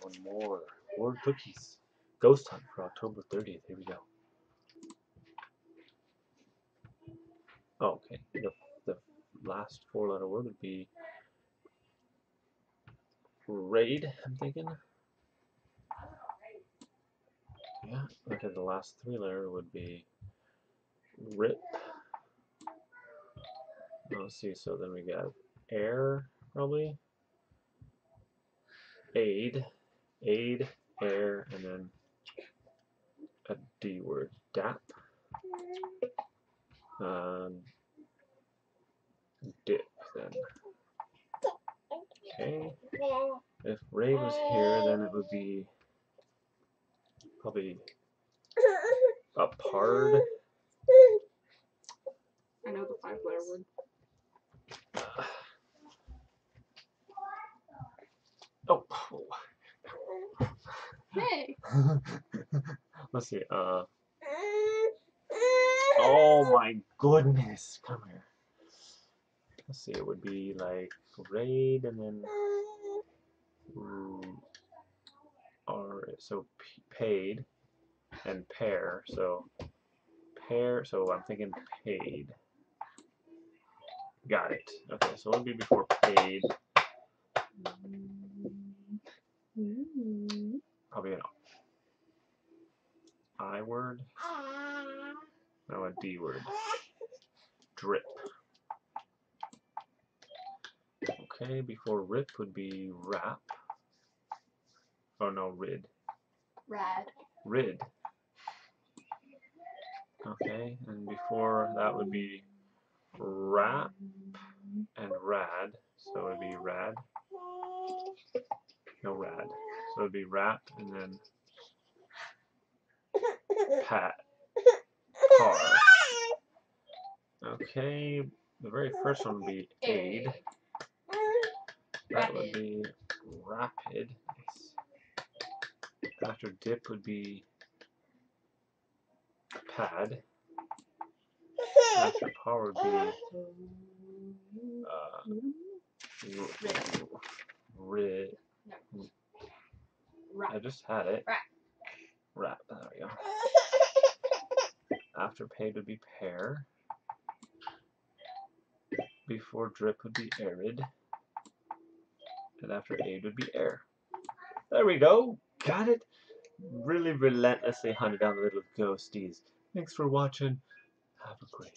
one more. More cookies. Ghost Hunt for October 30th. Here we go. Oh, okay. The, the last four letter word would be raid, I'm thinking. Yeah, okay, the last three letter would be rip. Let's see, so then we got air. Aid, aid, air, and then a D word, dap. Um, dip, then. Okay. If Ray was here, then it would be probably a pard. I know the five letter word. Oh. Let's see. Uh. Oh my goodness! Come here. Let's see. It would be like raid and then. mm, Or so p- paid and pair. So pair. So I'm thinking paid. Got it. Okay. So it would be before paid. Probably an I word. No, a D word. Drip. Okay, before rip would be rap. Oh no, rid. Rad. Rid. Okay, and before that would be rap and rad. So it would be rad. No rad. So it would be rap and then pat. Par. Okay, the very first one would be aid. That would be rapid. Nice. After dip would be pad. After power would be uh, rid. I just had it. Rap. Rap. There we go. After paid would be pair. Before drip would be arid. And after aid would be air. There we go. Got it. Really relentlessly hunted down the little ghosties. Thanks for watching. Have a great